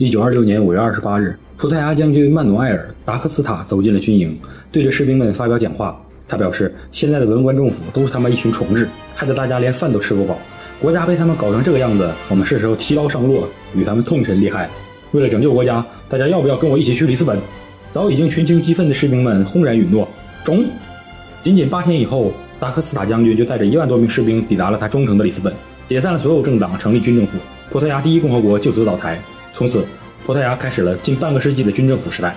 一九二六年五月二十八日，葡萄牙将军曼努埃尔·达克斯塔走进了军营，对着士兵们发表讲话。他表示，现在的文官政府都是他妈一群虫子，害得大家连饭都吃不饱。国家被他们搞成这个样子，我们是时候提刀上路，与他们痛陈利害。为了拯救国家，大家要不要跟我一起去里斯本？早已经群情激愤的士兵们轰然允诺。中。仅仅八天以后，达克斯塔将军就带着一万多名士兵抵达了他忠诚的里斯本，解散了所有政党，成立军政府，葡萄牙第一共和国就此倒台。从此，葡萄牙开始了近半个世纪的军政府时代。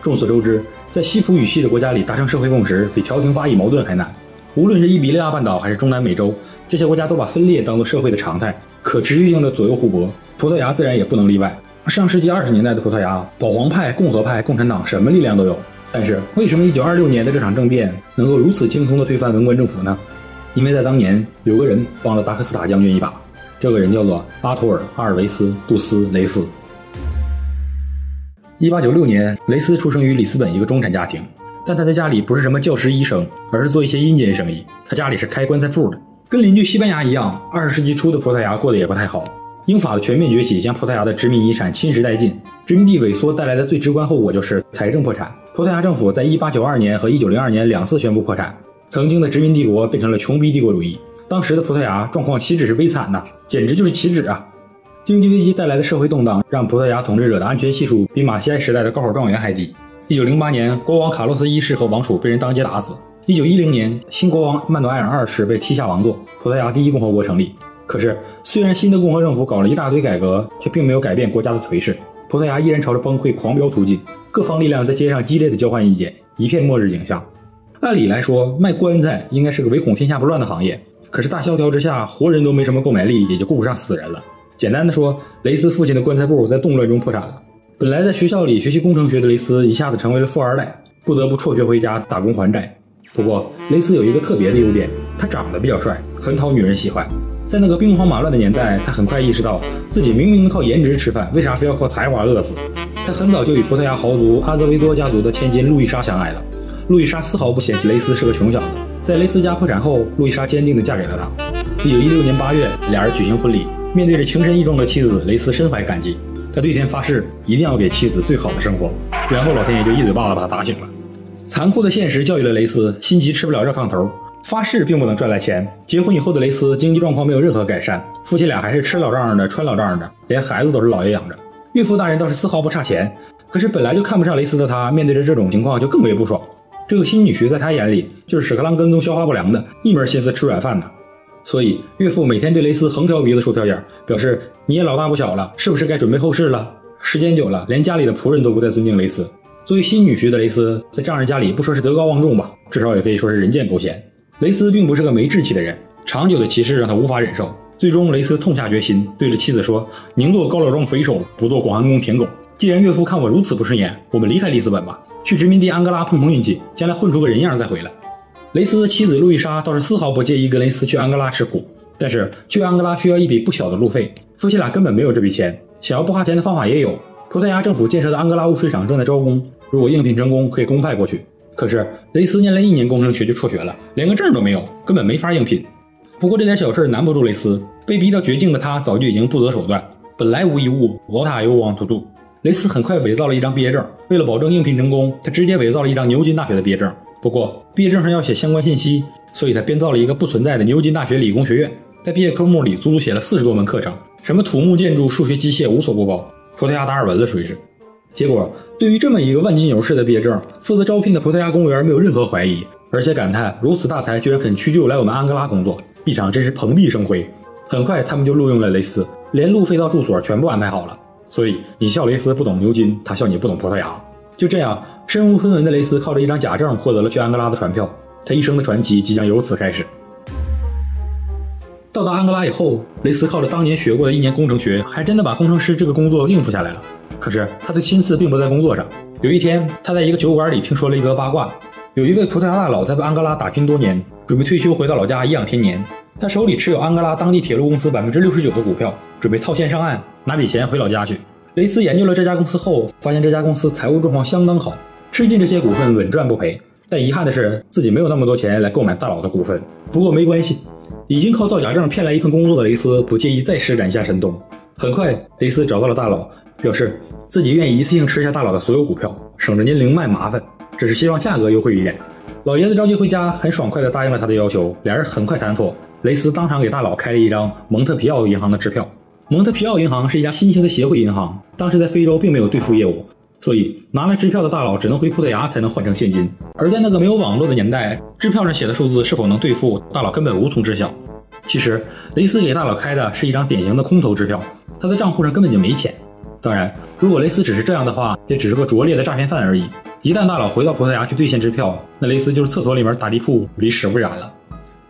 众所周知，在西普语系的国家里达成社会共识，比调停巴以矛盾还难。无论是伊比利亚半岛还是中南美洲，这些国家都把分裂当作社会的常态，可持续性的左右互搏。葡萄牙自然也不能例外。上世纪二十年代的葡萄牙，保皇派、共和派、共产党什么力量都有。但是，为什么一九二六年的这场政变能够如此轻松地推翻文官政府呢？因为在当年，有个人帮了达克斯塔将军一把。这个人叫做阿图尔·阿尔维斯·杜斯雷斯。一八九六年，雷斯出生于里斯本一个中产家庭，但他在家里不是什么教师、医生，而是做一些阴间生意。他家里是开棺材铺的，跟邻居西班牙一样。二十世纪初的葡萄牙过得也不太好，英法的全面崛起将葡萄牙的殖民遗产侵蚀殆尽，殖民地萎缩带来的最直观后果就是财政破产。葡萄牙政府在一八九二年和一九零二年两次宣布破产，曾经的殖民帝国变成了穷逼帝国主义。当时的葡萄牙状况岂止是悲惨呐，简直就是岂止啊！经济危机带来的社会动荡，让葡萄牙统治者的安全系数比马西埃时代的高考状元还低。一九零八年，国王卡洛斯一世和王储被人当街打死。一九一零年，新国王曼努埃尔二世被踢下王座，葡萄牙第一共和国成立。可是，虽然新的共和政府搞了一大堆改革，却并没有改变国家的颓势，葡萄牙依然朝着崩溃狂飙突进。各方力量在街上激烈的交换意见，一片末日景象。按理来说，卖棺材应该是个唯恐天下不乱的行业。可是大萧条之下，活人都没什么购买力，也就顾不上死人了。简单的说，雷斯父亲的棺材铺在动乱中破产了。本来在学校里学习工程学的雷斯，一下子成为了富二代，不得不辍学回家打工还债。不过，雷斯有一个特别的优点，他长得比较帅，很讨女人喜欢。在那个兵荒马乱的年代，他很快意识到自己明明能靠颜值吃饭，为啥非要靠才华饿死？他很早就与葡萄牙豪族阿泽维多家族的千金路易莎相爱了。路易莎丝毫不嫌弃雷斯是个穷小子。在雷斯家破产后，路易莎坚定地嫁给了他。一九一六年八月，俩人举行婚礼。面对着情深意重的妻子，雷斯深怀感激。他对天发誓，一定要给妻子最好的生活。然后老天爷就一嘴巴子把他打醒了。残酷的现实教育了雷斯，心急吃不了热炕头。发誓并不能赚来钱。结婚以后的雷斯经济状况没有任何改善，夫妻俩还是吃老丈人的，穿老丈人的，连孩子都是老爷养着。岳父大人倒是丝毫不差钱，可是本来就看不上雷斯的他，面对着这种情况就更为不爽。这个新女婿在他眼里就是屎壳郎跟踪消化不良的，一门心思吃软饭的。所以岳父每天对雷斯横挑鼻子竖挑眼，表示你也老大不小了，是不是该准备后事了？时间久了，连家里的仆人都不再尊敬雷斯。作为新女婿的雷斯，在丈人家里不说是德高望重吧，至少也可以说是人见狗嫌。雷斯并不是个没志气的人，长久的歧视让他无法忍受。最终，雷斯痛下决心，对着妻子说：“宁做高老庄匪首，不做广寒宫舔狗。既然岳父看我如此不顺眼，我们离开里斯本吧。”去殖民地安哥拉碰碰运气，将来混出个人样再回来。雷斯的妻子路易莎倒是丝毫不介意跟雷斯去安哥拉吃苦，但是去安哥拉需要一笔不小的路费，夫妻俩根本没有这笔钱。想要不花钱的方法也有，葡萄牙政府建设的安哥拉污水厂正在招工，如果应聘成功，可以公派过去。可是雷斯念了一年工程学就辍学了，连个证都没有，根本没法应聘。不过这点小事难不住雷斯，被逼到绝境的他早就已经不择手段。本来无一物，What are you want to do？雷斯很快伪造了一张毕业证，为了保证应聘成功，他直接伪造了一张牛津大学的毕业证。不过毕业证上要写相关信息，所以他编造了一个不存在的牛津大学理工学院，在毕业科目里足足写了四十多门课程，什么土木建筑、数学、机械无所不包，葡萄牙达尔文了属于是。结果对于这么一个万金油式的毕业证，负责招聘的葡萄牙公务员没有任何怀疑，而且感叹如此大才居然肯屈就来我们安哥拉工作，一场真是蓬荜生辉。很快他们就录用了雷斯，连路费到住所全部安排好了。所以你笑雷斯不懂牛津，他笑你不懂葡萄牙。就这样，身无分文的雷斯靠着一张假证获得了去安哥拉的船票，他一生的传奇即将由此开始。到达安哥拉以后，雷斯靠着当年学过的一年工程学，还真的把工程师这个工作应付下来了。可是他的心思并不在工作上。有一天，他在一个酒馆里听说了一个八卦：有一位葡萄牙大佬在安哥拉打拼多年，准备退休回到老家颐养天年。他手里持有安哥拉当地铁路公司百分之六十九的股票，准备套现上岸，拿笔钱回老家去。雷斯研究了这家公司后，发现这家公司财务状况相当好，吃进这些股份稳赚不赔。但遗憾的是，自己没有那么多钱来购买大佬的股份。不过没关系，已经靠造假证骗来一份工作的雷斯不介意再施展一下神通。很快，雷斯找到了大佬，表示自己愿意一次性吃下大佬的所有股票，省着您零卖麻烦，只是希望价格优惠一点。老爷子着急回家，很爽快地答应了他的要求，俩人很快谈妥。雷斯当场给大佬开了一张蒙特皮奥银行的支票。蒙特皮奥银行是一家新兴的协会银行，当时在非洲并没有兑付业务，所以拿了支票的大佬只能回葡萄牙才能换成现金。而在那个没有网络的年代，支票上写的数字是否能兑付，大佬根本无从知晓。其实，雷斯给大佬开的是一张典型的空头支票，他的账户上根本就没钱。当然，如果雷斯只是这样的话，也只是个拙劣的诈骗犯而已。一旦大佬回到葡萄牙去兑现支票，那雷斯就是厕所里面打地铺，离屎不染了。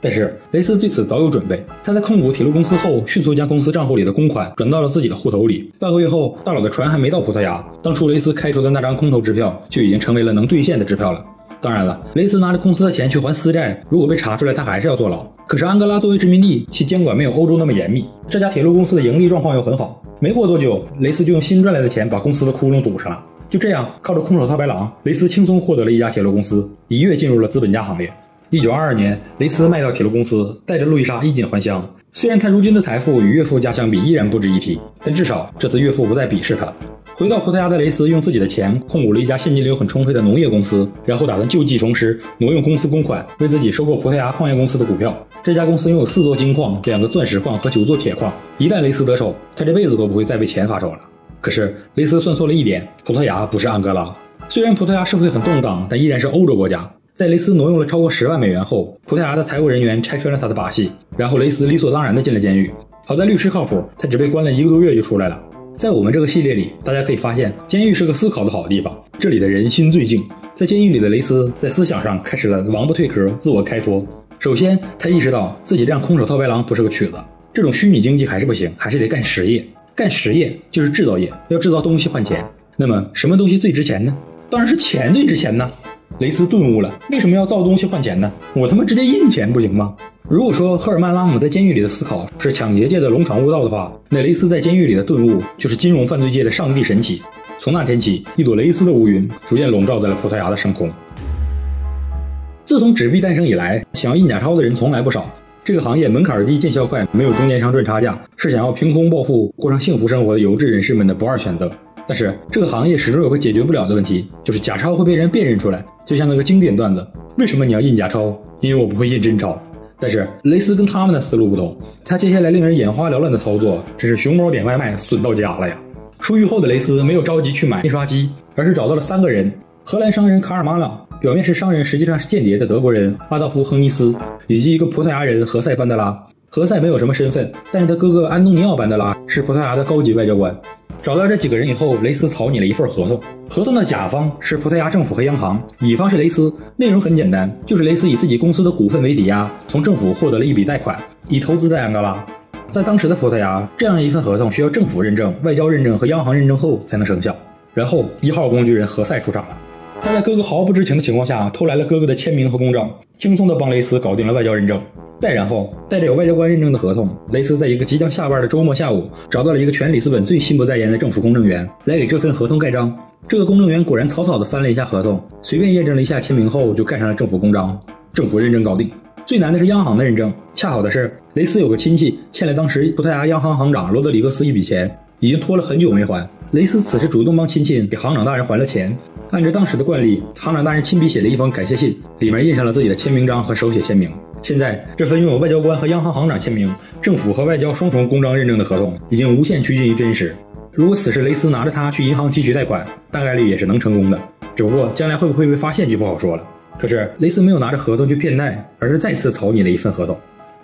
但是雷斯对此早有准备，他在控股铁路公司后，迅速将公司账户里的公款转到了自己的户头里。半个月后，大佬的船还没到葡萄牙，当初雷斯开出的那张空头支票就已经成为了能兑现的支票了。当然了，雷斯拿着公司的钱去还私债，如果被查出来，他还是要坐牢。可是安哥拉作为殖民地，其监管没有欧洲那么严密，这家铁路公司的盈利状况又很好。没过多久，雷斯就用新赚来的钱把公司的窟窿堵上了。就这样，靠着空手套白狼，雷斯轻松获得了一家铁路公司，一跃进入了资本家行列。一九二二年，雷斯卖掉铁路公司，带着路易莎衣锦还乡。虽然他如今的财富与岳父家相比依然不值一提，但至少这次岳父不再鄙视他。回到葡萄牙的雷斯用自己的钱控股了一家现金流很充沛的农业公司，然后打算旧计重施，挪用公司公款为自己收购葡萄牙矿业公司的股票。这家公司拥有四座金矿、两个钻石矿和九座铁矿。一旦雷斯得手，他这辈子都不会再为钱发愁了。可是雷斯算错了一点，葡萄牙不是安哥拉。虽然葡萄牙社会很动荡，但依然是欧洲国家。在雷斯挪用了超过十万美元后，葡萄牙的财务人员拆穿了他的把戏，然后雷斯理所当然的进了监狱。好在律师靠谱，他只被关了一个多月就出来了。在我们这个系列里，大家可以发现，监狱是个思考的好地方，这里的人心最静。在监狱里的雷斯，在思想上开始了王八蜕壳，自我开脱。首先，他意识到自己这样空手套白狼不是个曲子，这种虚拟经济还是不行，还是得干实业。干实业就是制造业，要制造东西换钱。那么，什么东西最值钱呢？当然是钱最值钱呢。雷斯顿悟了，为什么要造东西换钱呢？我他妈直接印钱不行吗？如果说赫尔曼·拉姆在监狱里的思考是抢劫界的龙场悟道的话，那雷斯在监狱里的顿悟就是金融犯罪界的上帝神奇。从那天起，一朵雷斯的乌云逐渐笼罩在了葡萄牙的上空。自从纸币诞生以来，想要印假钞的人从来不少。这个行业门槛低、见效快，没有中间商赚差价，是想要凭空暴富、过上幸福生活的有志人士们的不二选择。但是这个行业始终有个解决不了的问题，就是假钞会被人辨认出来。就像那个经典段子：为什么你要印假钞？因为我不会印真钞。但是雷斯跟他们的思路不同，他接下来令人眼花缭乱的操作，真是熊猫点外卖损到家了呀！出狱后的雷斯没有着急去买印刷机，而是找到了三个人：荷兰商人卡尔马朗，表面是商人，实际上是间谍的德国人阿道夫·亨尼斯，以及一个葡萄牙人何塞·班德拉。何塞没有什么身份，但是他哥哥安东尼奥·班德拉是葡萄牙的高级外交官。找到这几个人以后，雷斯草拟了一份合同。合同的甲方是葡萄牙政府和央行，乙方是雷斯。内容很简单，就是雷斯以自己公司的股份为抵押，从政府获得了一笔贷款，以投资在安哥拉。在当时的葡萄牙，这样一份合同需要政府认证、外交认证和央行认证后才能生效。然后一号工具人何塞出场了，他在哥哥毫不知情的情况下偷来了哥哥的签名和公章，轻松的帮雷斯搞定了外交认证。再然后，带着有外交官认证的合同，雷斯在一个即将下班的周末下午，找到了一个全里斯本最心不在焉的政府公证员，来给这份合同盖章。这个公证员果然草草的翻了一下合同，随便验证了一下签名后，就盖上了政府公章，政府认证搞定。最难的是央行的认证，恰好的是雷斯有个亲戚欠了当时葡萄牙央行行长罗德里格斯一笔钱，已经拖了很久没还。雷斯此时主动帮亲戚给行长大人还了钱。按照当时的惯例，行长大人亲笔写了一封感谢信，里面印上了自己的签名章和手写签名。现在，这份拥有外交官和央行行长签名、政府和外交双重公章认证的合同，已经无限趋近于真实。如果此时雷斯拿着它去银行提取贷款，大概率也是能成功的。只不过将来会不会被发现就不好说了。可是雷斯没有拿着合同去骗贷，而是再次草拟了一份合同。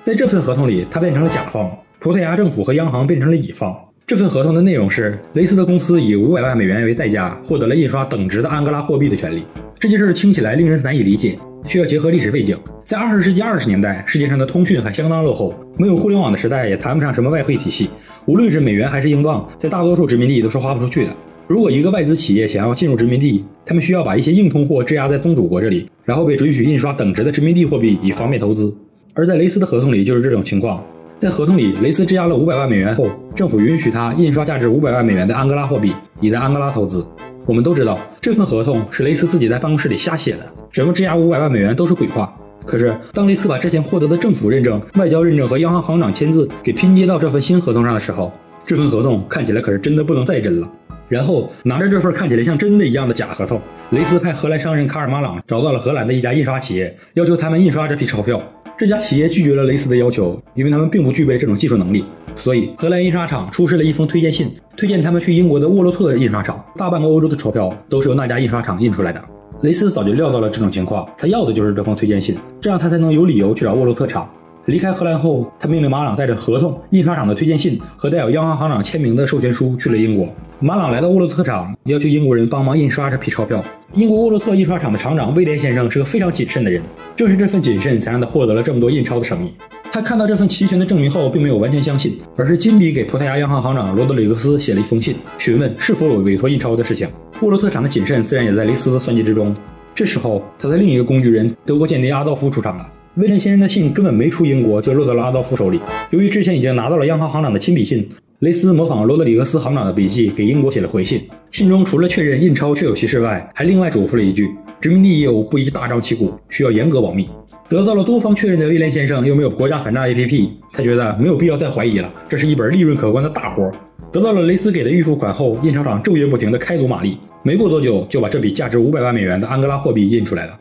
在这份合同里，他变成了甲方，葡萄牙政府和央行变成了乙方。这份合同的内容是，雷斯的公司以五百万美元为代价，获得了印刷等值的安哥拉货币的权利。这件事听起来令人难以理解。需要结合历史背景，在二十世纪二十年代，世界上的通讯还相当落后，没有互联网的时代，也谈不上什么外汇体系。无论是美元还是英镑，在大多数殖民地都是花不出去的。如果一个外资企业想要进入殖民地，他们需要把一些硬通货质押在宗主国这里，然后被准许印刷等值的殖民地货币，以方便投资。而在雷斯的合同里就是这种情况。在合同里，雷斯质押了五百万美元后，政府允许他印刷价值五百万美元的安哥拉货币，以在安哥拉投资。我们都知道，这份合同是雷斯自己在办公室里瞎写的。什么质押五百万美元都是鬼话。可是，当雷斯把之前获得的政府认证、外交认证和央行行长签字给拼接到这份新合同上的时候，这份合同看起来可是真的不能再真了。然后拿着这份看起来像真的一样的假合同，雷斯派荷兰商人卡尔马朗找到了荷兰的一家印刷企业，要求他们印刷这批钞票。这家企业拒绝了雷斯的要求，因为他们并不具备这种技术能力。所以，荷兰印刷厂出示了一封推荐信，推荐他们去英国的沃洛特印刷厂。大半个欧洲的钞票都是由那家印刷厂印出来的。雷斯早就料到了这种情况，他要的就是这封推荐信，这样他才能有理由去找沃洛特厂。离开荷兰后，他命令马朗带着合同、印刷厂的推荐信和带有央行行长签名的授权书去了英国。马朗来到沃洛特厂，要求英国人帮忙印刷这批钞票。英国沃洛特印刷厂的厂长威廉先生是个非常谨慎的人，正是这份谨慎才让他获得了这么多印钞的生意。他看到这份齐全的证明后，并没有完全相信，而是亲笔给葡萄牙央行行长罗德里格斯写了一封信，询问是否有委托印钞的事情。沃洛特厂的谨慎自然也在雷斯的算计之中。这时候，他的另一个工具人德国间谍阿道夫出场了。威廉先生的信根本没出英国，就落到了阿道夫手里。由于之前已经拿到了央行行长的亲笔信，雷斯模仿罗德里格斯行长的笔记，给英国写了回信。信中除了确认印钞确有其事外，还另外嘱咐了一句：殖民地业务不宜大张旗鼓，需要严格保密。得到了多方确认的威廉先生又没有国家反诈 APP，他觉得没有必要再怀疑了，这是一本利润可观的大活。得到了雷斯给的预付款后，印钞厂昼夜不停地开足马力，没过多久就把这笔价值五百万美元的安哥拉货币印出来了。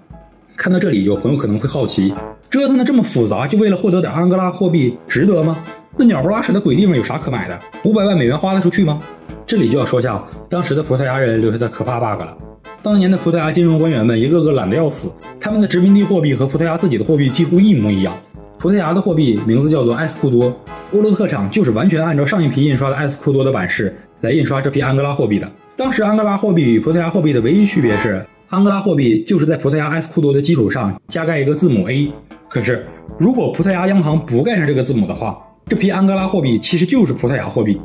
看到这里，有朋友可能会好奇。折腾的这么复杂，就为了获得点安哥拉货币，值得吗？那鸟不拉屎的鬼地方有啥可买的？五百万美元花得出去吗？这里就要说下当时的葡萄牙人留下的可怕 bug 了。当年的葡萄牙金融官员们一个个懒得要死，他们的殖民地货币和葡萄牙自己的货币几乎一模一样。葡萄牙的货币名字叫做埃斯库多，欧陆特厂就是完全按照上一批印刷的埃斯库多的版式来印刷这批安哥拉货币的。当时安哥拉货币与葡萄牙货币的唯一区别是，安哥拉货币就是在葡萄牙埃斯库多的基础上加盖一个字母 A。可是，如果葡萄牙央行不盖上这个字母的话，这批安哥拉货币其实就是葡萄牙货币。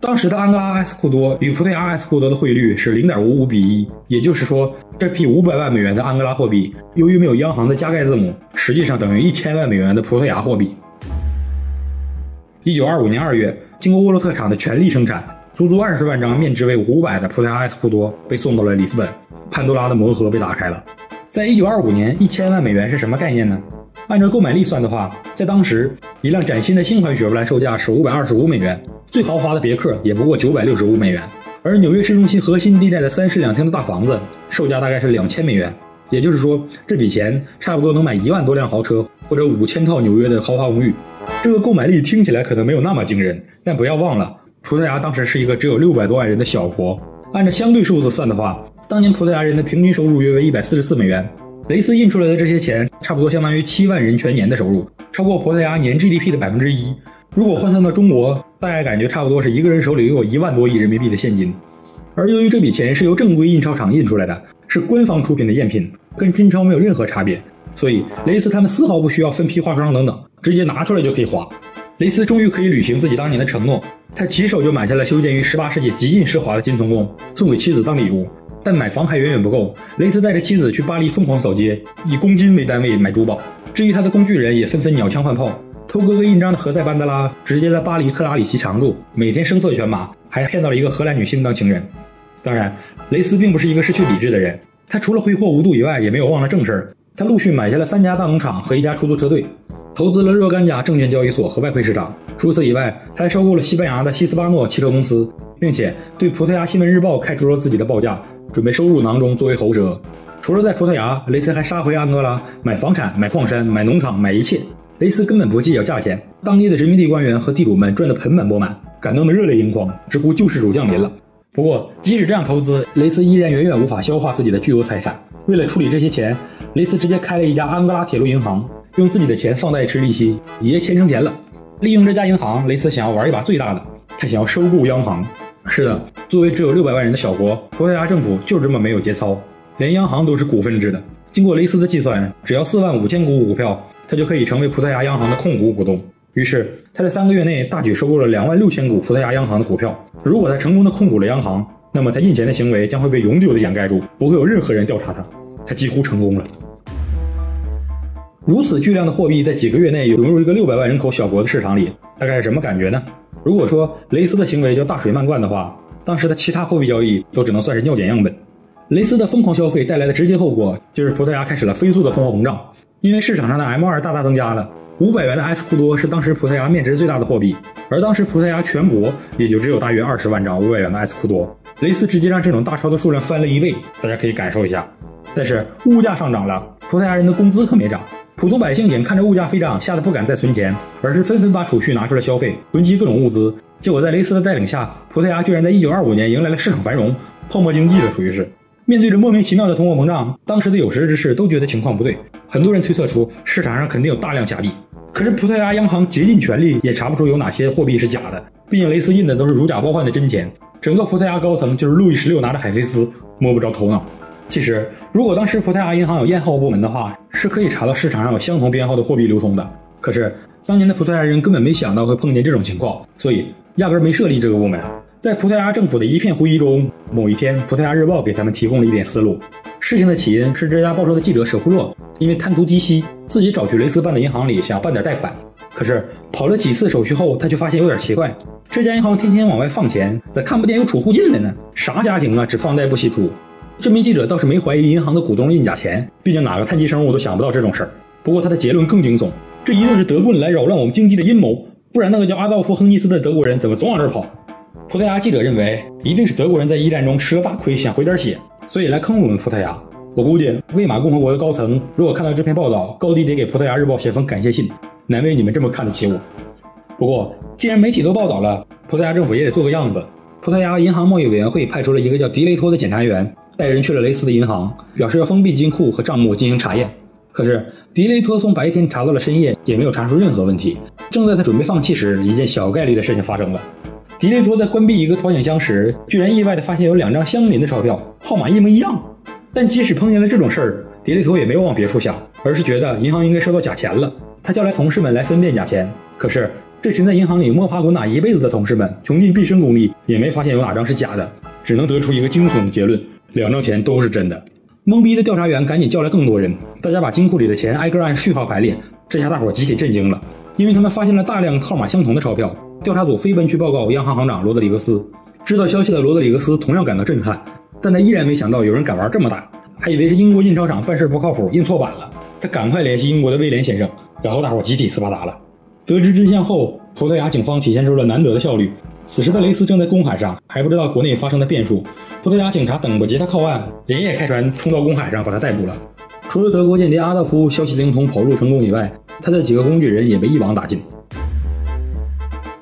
当时的安哥拉埃斯库多与葡萄牙埃斯库多的汇率是零点五五比一，也就是说，这批五百万美元的安哥拉货币，由于没有央行的加盖字母，实际上等于一千万美元的葡萄牙货币。一九二五年二月，经过沃洛特厂的全力生产，足足二十万张面值为五百的葡萄牙埃斯库多被送到了里斯本，潘多拉的魔盒被打开了。在一九二五年，一千万美元是什么概念呢？按照购买力算的话，在当时，一辆崭新的新款雪佛兰售价是五百二十五美元，最豪华的别克也不过九百六十五美元，而纽约市中心核心地带的三室两厅的大房子，售价大概是两千美元。也就是说，这笔钱差不多能买一万多辆豪车或者五千套纽约的豪华公寓。这个购买力听起来可能没有那么惊人，但不要忘了，葡萄牙当时是一个只有六百多万人的小国，按照相对数字算的话，当年葡萄牙人的平均收入约为一百四十四美元。雷斯印出来的这些钱，差不多相当于七万人全年的收入，超过葡萄牙年 GDP 的百分之一。如果换算到中国，大概感觉差不多是一个人手里拥有一万多亿人民币的现金。而由于这笔钱是由正规印钞厂印出来的，是官方出品的赝品，跟真钞没有任何差别，所以雷斯他们丝毫不需要分批化妆等等，直接拿出来就可以花。雷斯终于可以履行自己当年的承诺，他起手就买下了修建于18世纪极尽奢华的金童宫，送给妻子当礼物。但买房还远远不够，雷斯带着妻子去巴黎疯狂扫街，以公斤为单位买珠宝。至于他的工具人，也纷纷鸟枪换炮，偷哥哥印章的何塞班德拉直接在巴黎克拉里奇常住，每天声色犬马，还骗到了一个荷兰女性当情人。当然，雷斯并不是一个失去理智的人，他除了挥霍无度以外，也没有忘了正事儿。他陆续买下了三家大农场和一家出租车队，投资了若干家证券交易所和外汇市场。除此以外，他还收购了西班牙的西斯巴诺汽车公司，并且对葡萄牙新闻日报开出了自己的报价。准备收入囊中作为后者。除了在葡萄牙，雷斯还杀回安哥拉，买房产、买矿山、买农场、买一切。雷斯根本不计较价钱，当地的殖民地官员和地主们赚得盆满钵满，感动得热泪盈眶，直呼救世主降临了。不过，即使这样投资，雷斯依然远远无法消化自己的巨额财产。为了处理这些钱，雷斯直接开了一家安哥拉铁路银行，用自己的钱放贷吃利息，爷钱生钱了。利用这家银行，雷斯想要玩一把最大的，他想要收购央行。是的，作为只有六百万人的小国，葡萄牙政府就这么没有节操，连央行都是股份制的。经过雷斯的计算，只要四万五千股股票，他就可以成为葡萄牙央行的控股股东。于是，他在三个月内大举收购了两万六千股葡萄牙央行的股票。如果他成功的控股了央行，那么他印钱的行为将会被永久的掩盖住，不会有任何人调查他。他几乎成功了。如此巨量的货币在几个月内涌入一个六百万人口小国的市场里，大概是什么感觉呢？如果说雷斯的行为叫大水漫灌的话，当时的其他货币交易都只能算是尿检样本。雷斯的疯狂消费带来的直接后果就是葡萄牙开始了飞速的通货膨胀，因为市场上的 M2 大大增加了。五百元的埃斯库多是当时葡萄牙面值最大的货币，而当时葡萄牙全国也就只有大约二十万张五百元的埃斯库多。雷斯直接让这种大钞的数量翻了一倍，大家可以感受一下。但是物价上涨了，葡萄牙人的工资可没涨。普通百姓眼看着物价飞涨，吓得不敢再存钱，而是纷纷把储蓄拿出来消费，囤积各种物资。结果在雷斯的带领下，葡萄牙居然在1925年迎来了市场繁荣，泡沫经济了属于是。面对着莫名其妙的通货膨胀，当时的有识之士都觉得情况不对，很多人推测出市场上肯定有大量假币。可是葡萄牙央行竭尽全力也查不出有哪些货币是假的，毕竟雷斯印的都是如假包换的真钱。整个葡萄牙高层就是路易十六拿着海飞丝，摸不着头脑。其实，如果当时葡萄牙银行有验号部门的话，是可以查到市场上有相同编号的货币流通的。可是当年的葡萄牙人根本没想到会碰见这种情况，所以压根没设立这个部门。在葡萄牙政府的一片狐疑中，某一天，葡萄牙日报给他们提供了一点思路。事情的起因是这家报社的记者舍库洛因为贪图低息，自己找去雷斯办的银行里想办点贷款。可是跑了几次手续后，他却发现有点奇怪，这家银行天天往外放钱，咋看不见有储户进来呢？啥家庭啊，只放贷不吸出？这名记者倒是没怀疑银行的股东印假钱，毕竟哪个碳基生物都想不到这种事儿。不过他的结论更惊悚，这一定是德棍来扰乱我们经济的阴谋，不然那个叫阿道夫·亨尼斯的德国人怎么总往这儿跑？葡萄牙记者认为，一定是德国人在一战中吃了大亏，想回点血，所以来坑我们葡萄牙。我估计，魏玛共和国的高层如果看到这篇报道，高低得给葡萄牙日报写封感谢信，难为你们这么看得起我。不过，既然媒体都报道了，葡萄牙政府也得做个样子。葡萄牙银行贸易委员会派出了一个叫迪雷托的检察员，带人去了雷斯的银行，表示要封闭金库和账目进行查验。可是，迪雷托从白天查到了深夜，也没有查出任何问题。正在他准备放弃时，一件小概率的事情发生了。迪雷托在关闭一个保险箱时，居然意外地发现有两张相邻的钞票，号码一模一样。但即使碰见了这种事儿，迪雷托也没有往别处想，而是觉得银行应该收到假钱了。他叫来同事们来分辨假钱，可是这群在银行里摸爬滚打一辈子的同事们，穷尽毕生功力也没发现有哪张是假的，只能得出一个惊悚的结论：两张钱都是真的。懵逼的调查员赶紧叫来更多人，大家把金库里的钱挨个按序号排列。这下大伙集体震惊了，因为他们发现了大量号码相同的钞票。调查组飞奔去报告央行行长罗德里格斯。知道消息的罗德里格斯同样感到震撼，但他依然没想到有人敢玩这么大，还以为是英国印钞厂办事不靠谱，印错版了。他赶快联系英国的威廉先生，然后大伙集体斯巴达了。得知真相后，葡萄牙警方体现出了难得的效率。此时的雷斯正在公海上，还不知道国内发生的变数。葡萄牙警察等不及他靠岸，连夜开船冲到公海上把他逮捕了。除了德国间谍阿道夫消息灵通跑路成功以外，他的几个工具人也被一网打尽。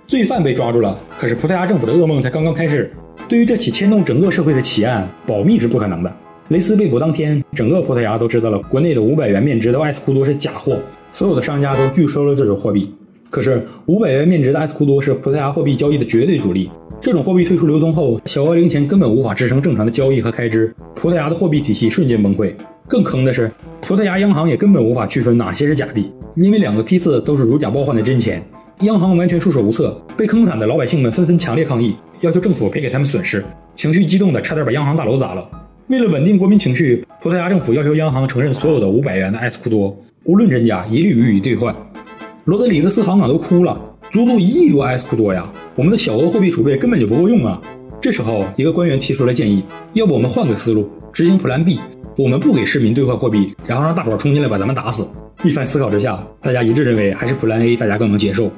罪犯被抓住了，可是葡萄牙政府的噩梦才刚刚开始。对于这起牵动整个社会的奇案，保密是不可能的。雷斯被捕当天，整个葡萄牙都知道了国内的五百元面值的艾斯库多是假货，所有的商家都拒收了这种货币。可是五百元面值的埃斯库多是葡萄牙货币交易的绝对主力，这种货币退出流通后，小额零钱根本无法支撑正常的交易和开支，葡萄牙的货币体系瞬间崩溃。更坑的是，葡萄牙央行也根本无法区分哪些是假币，因为两个批次都是如假包换的真钱。央行完全束手无策，被坑惨的老百姓们纷纷强烈抗议，要求政府赔给他们损失。情绪激动的差点把央行大楼砸了。为了稳定国民情绪，葡萄牙政府要求央行承认所有的五百元的埃斯库多，无论真假，一律予以兑换。罗德里格斯行长都哭了，足足一亿多埃斯库多呀！我们的小额货币储备根本就不够用啊！这时候，一个官员提出了建议，要不我们换个思路，执行普兰 B，我们不给市民兑换货币，然后让大伙冲进来把咱们打死。一番思考之下，大家一致认为还是普兰 A，大家更能接受。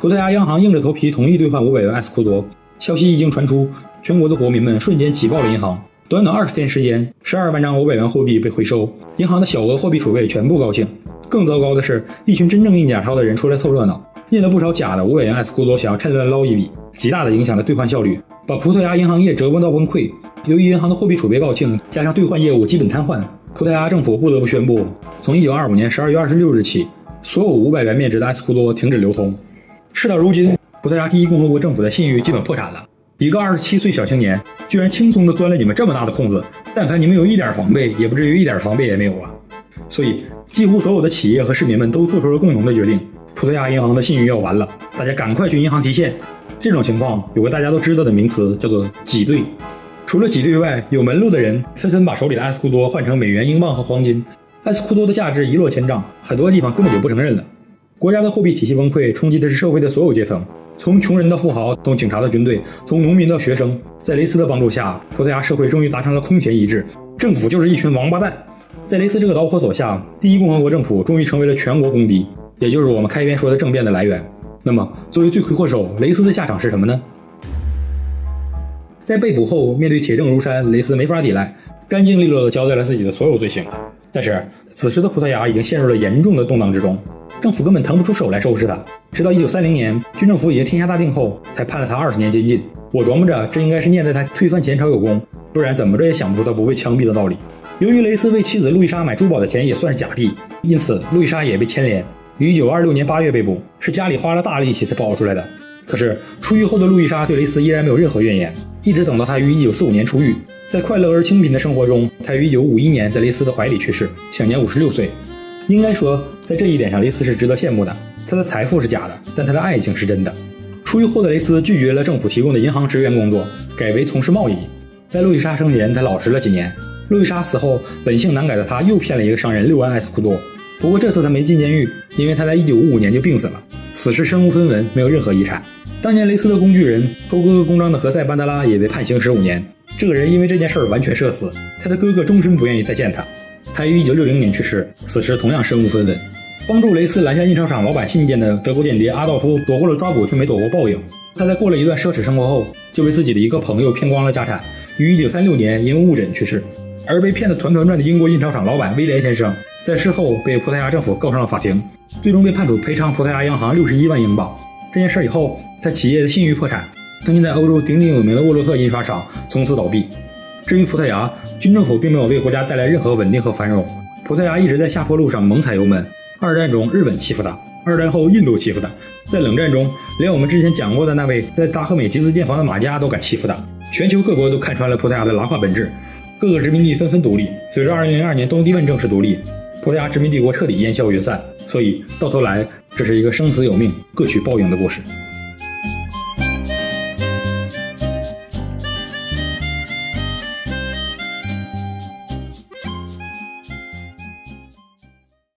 葡萄牙央行硬着头皮同意兑换五百元埃斯库多。消息一经传出，全国的国民们瞬间挤爆了银行。短短二十天时间，十二万张五百元货币被回收，银行的小额货币储备全部高兴。更糟糕的是，一群真正印假钞的人出来凑热闹，印了不少假的五百元埃斯库多，想要趁乱捞一笔，极大的影响了兑换效率，把葡萄牙银行业折磨到崩溃。由于银行的货币储备告罄，加上兑换业务基本瘫痪，葡萄牙政府不得不宣布，从一九二五年十二月二十六日起，所有五百元面值的埃斯库多停止流通。事到如今，葡萄牙第一共和国政府的信誉基本破产了。一个二十七岁小青年，居然轻松地钻了你们这么大的空子。但凡你们有一点防备，也不至于一点防备也没有啊。所以，几乎所有的企业和市民们都做出了共同的决定：葡萄牙银行的信誉要完了，大家赶快去银行提现。这种情况有个大家都知道的名词，叫做挤兑。除了挤兑外，有门路的人纷纷把手里的埃斯库多换成美元、英镑和黄金，埃斯库多的价值一落千丈，很多地方根本就不承认了。国家的货币体系崩溃，冲击的是社会的所有阶层，从穷人到富豪，从警察到军队，从农民到学生。在雷斯的帮助下，葡萄牙社会终于达成了空前一致，政府就是一群王八蛋。在雷斯这个导火索下，第一共和国政府终于成为了全国公敌，也就是我们开篇说的政变的来源。那么，作为罪魁祸首，雷斯的下场是什么呢？在被捕后，面对铁证如山，雷斯没法抵赖，干净利落地交代了自己的所有罪行。但是，此时的葡萄牙已经陷入了严重的动荡之中，政府根本腾不出手来收拾他。直到1930年，军政府已经天下大定后，才判了他二十年监禁。我琢磨着，这应该是念在他推翻前朝有功，不然怎么着也想不出他不被枪毙的道理。由于雷斯为妻子路易莎买珠宝的钱也算是假币，因此路易莎也被牵连，于1926年8月被捕，是家里花了大力气才保出来的。可是出狱后的路易莎对雷斯依然没有任何怨言，一直等到他于1945年出狱，在快乐而清贫的生活中，他于1951年在雷斯的怀里去世，享年56岁。应该说，在这一点上，雷斯是值得羡慕的。他的财富是假的，但他的爱情是真的。出狱后的雷斯拒绝了政府提供的银行职员工作，改为从事贸易。在路易莎生前，他老实了几年。路易莎死后，本性难改的他又骗了一个商人六万埃斯库多。不过这次他没进监狱，因为他在1955年就病死了，死时身无分文，没有任何遗产。当年雷斯的工具人偷哥哥公章的何塞班德拉也被判刑十五年。这个人因为这件事儿完全社死，他的哥哥终身不愿意再见他。他于1960年去世，死时同样身无分文。帮助雷斯拦下印钞厂老板信件的德国间谍阿道夫躲过了抓捕，却没躲过报应。他在过了一段奢侈生活后，就被自己的一个朋友骗光了家产，于1936年因误诊去世。而被骗得团团转的英国印钞厂老板威廉先生，在事后被葡萄牙政府告上了法庭，最终被判处赔偿葡萄牙央行六十一万英镑。这件事以后，他企业的信誉破产，曾经在欧洲鼎鼎有名的沃洛特印刷厂从此倒闭。至于葡萄牙，军政府并没有为国家带来任何稳定和繁荣，葡萄牙一直在下坡路上猛踩油门。二战中，日本欺负他；二战后，印度欺负他；在冷战中，连我们之前讲过的那位在大和美集资建房的马加都敢欺负他。全球各国都看穿了葡萄牙的狼化本质，各个殖民地纷纷独立。随着2002年东帝汶正式独立，葡萄牙殖民帝国彻底烟消云散。所以到头来，这是一个生死有命、各取报应的故事。